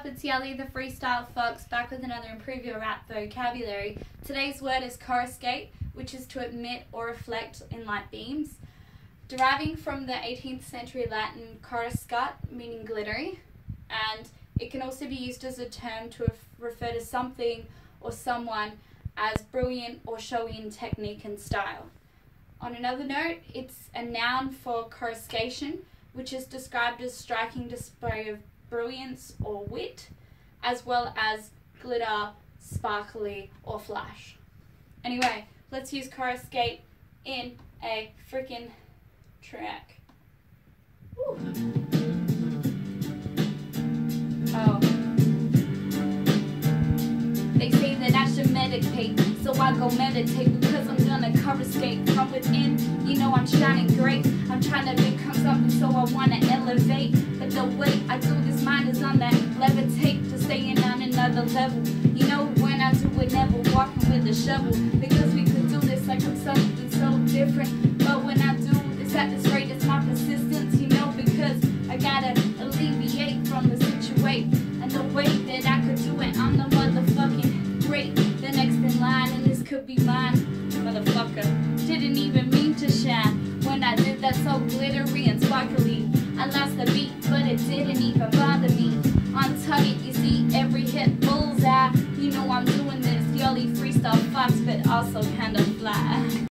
up? It's Yully, the Freestyle Fox, back with another Improve Your Rap vocabulary. Today's word is coruscate, which is to emit or reflect in light beams. Deriving from the 18th century Latin coruscat, meaning glittery, and it can also be used as a term to refer to something or someone as brilliant or showy in technique and style. On another note, it's a noun for coruscation, which is described as striking display of brilliance or wit, as well as glitter, sparkly, or flash. Anyway, let's use coruscate in a freaking track. Oh. They say that I should meditate, so I go meditate because I'm gonna coruscate from within. You know I'm shining great. I'm trying to become something, so I wanna elevate. But the way I do this, is on that levitate to staying on another level. You know when I do it, never walking with a shovel because we could do this like I'm something so different. But when I do this at this rate, it's my persistence. You know because I gotta alleviate from the situation and the way that I could do it. I'm the motherfucking great, the next in line, and this could be mine, motherfucker. Didn't even mean to shine when I did that so glittery bullseye. You know I'm doing this girly freestyle fox, but also kind of fly.